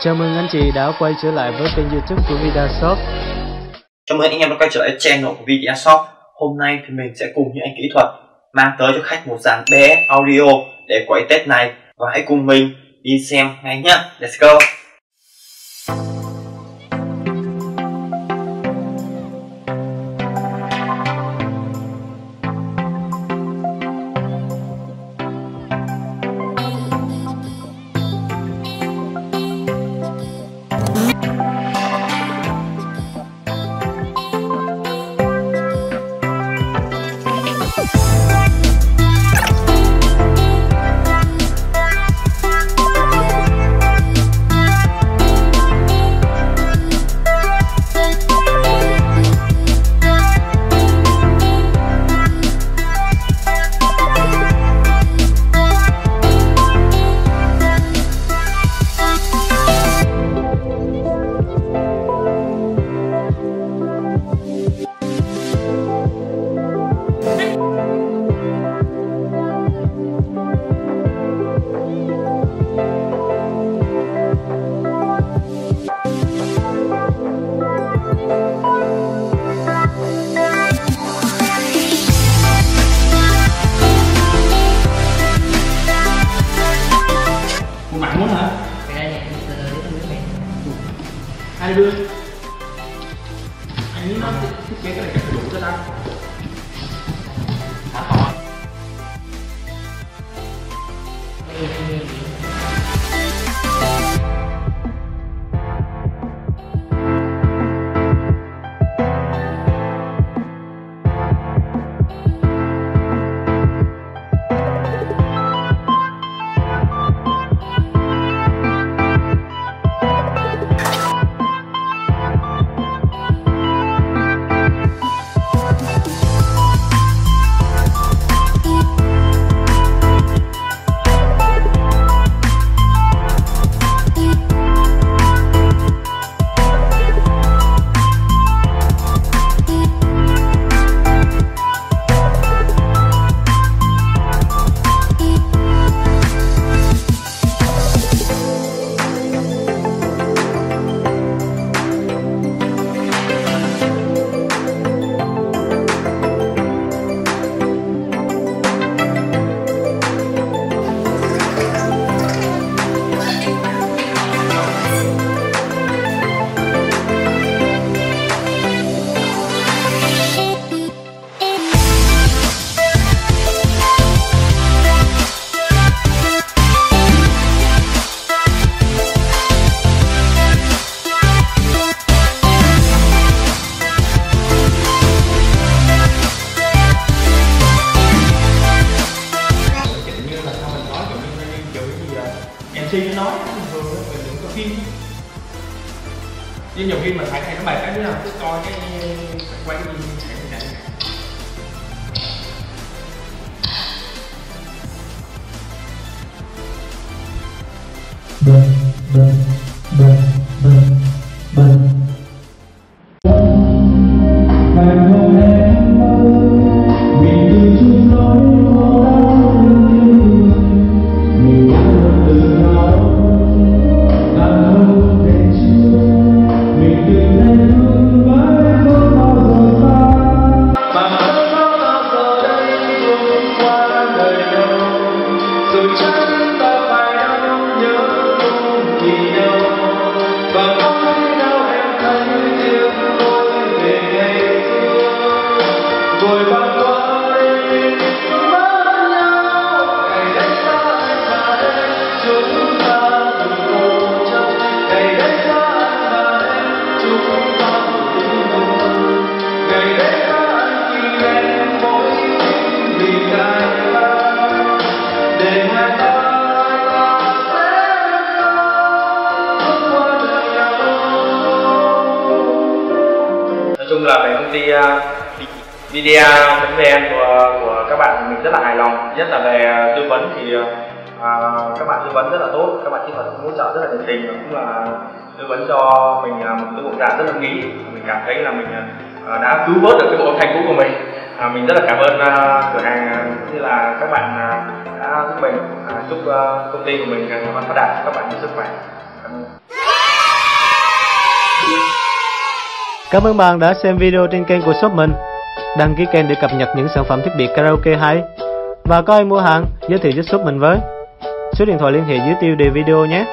Chào mừng anh chị đã quay trở lại với kênh youtube của Vida Shop Chào mừng anh em đã quay trở lại channel của Vida Shop Hôm nay thì mình sẽ cùng những anh kỹ thuật mang tới cho khách một dàn BS Audio để quay test này. Và hãy cùng mình đi xem ngay nhé Let's go. Một mạng muốn hả? Cái đây này, từ từ để tôi biết mẹ Ai đưa? Anh nghĩ nó thiết kế cái này chắc đủ cho ta Hả MC nó nói bình thường á, mình đừng có phim. Nhưng nhiều khi mình phải hay cái bài cái đứa nào cứ coi cái quay cái gì chạy chạy. Bum, bum, bum, bum, bum. Chung là về công ty uh, Media VN của của các bạn thì mình rất là hài lòng. Nhất là về à, tư vấn thì à, à, các bạn tư vấn rất là tốt. Các bạn kỹ thuật cũng hỗ trợ rất là nhiệt tình và cũng là tư vấn cho mình một cái bộ dạng rất là nghĩ mình cảm thấy là mình đã cứu vớt được cái bộ âm thanh cũ của mình. À, mình rất là cảm ơn uh, cửa hàng cũng như là các bạn uh, đã giúp mình uh, chúc uh, công ty của mình ngày càng phát đạt. Các bạn sức khỏe. Cảm ơn. Cảm ơn bạn đã xem video trên kênh của shop mình. Đăng ký kênh để cập nhật những sản phẩm thiết bị karaoke hay. Và có ai mua hàng, giới thiệu giúp shop mình với. Số điện thoại liên hệ dưới tiêu đề video nhé.